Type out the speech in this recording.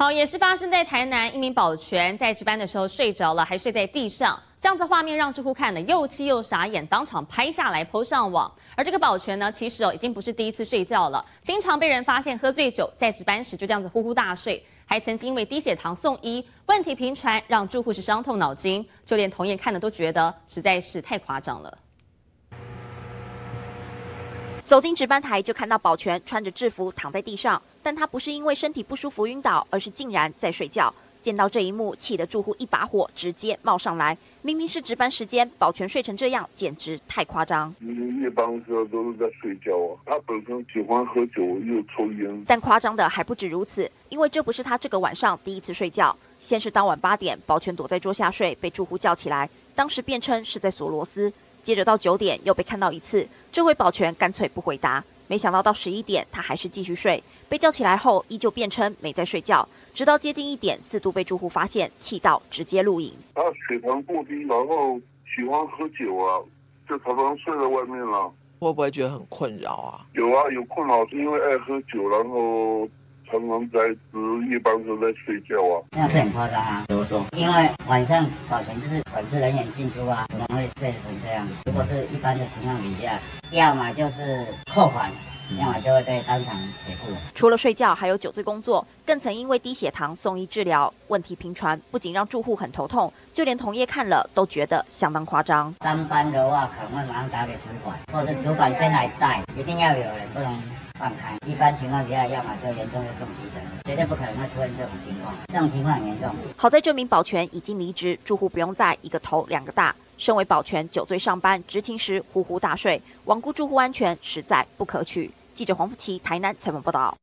好，也是发生在台南，一名保全在值班的时候睡着了，还睡在地上，这样子画面让住户看了又气又傻眼，当场拍下来泼上网。而这个保全呢，其实哦已经不是第一次睡觉了，经常被人发现喝醉酒，在值班时就这样子呼呼大睡，还曾经因为低血糖送医，问题频传，让住户是伤透脑筋，就连同业看了都觉得实在是太夸张了。走进值班台，就看到保全穿着制服躺在地上，但他不是因为身体不舒服晕倒，而是竟然在睡觉。见到这一幕，气得住户一把火直接冒上来。明明是值班时间，保全睡成这样，简直太夸张。一般时候都是在睡觉啊，他本身喜欢喝酒又抽烟。但夸张的还不止如此，因为这不是他这个晚上第一次睡觉。先是当晚八点，保全躲在桌下睡，被住户叫起来，当时辩称是在锁螺丝。接着到九点又被看到一次，这位保全干脆不回答。没想到到十一点他还是继续睡，被叫起来后依旧辩称没在睡觉。直到接近一点，四度被住户发现，气到直接录影。他血糖过低，然后喜欢喝酒啊，就常常睡在外面了。会不会觉得很困扰啊？有啊，有困扰是因为爱喝酒，然后。常常在值夜班都在睡觉啊，那是很夸张啊！怎么说？因为晚上保全就是管制人员进出啊，怎么会睡成这样？如果是一般的情况底下，要么就是扣款，要么就会被当场解雇。除了睡觉，还有酒醉工作，更曾因为低血糖送医治疗，问题频传，不仅让住户很头痛，就连同业看了都觉得相当夸张。当班的话，可能会马上打给主管，或者是主管先来带，一定要有人，不能。放开，一般情况下，要么就严重就送急诊，绝对不可能会出现这种情况。这种情况很严重。好在这名保全已经离职，住户不用再一个头两个大。身为保全，酒醉上班，执勤时呼呼大睡，罔顾住户安全，实在不可取。记者黄福奇台南采访报道。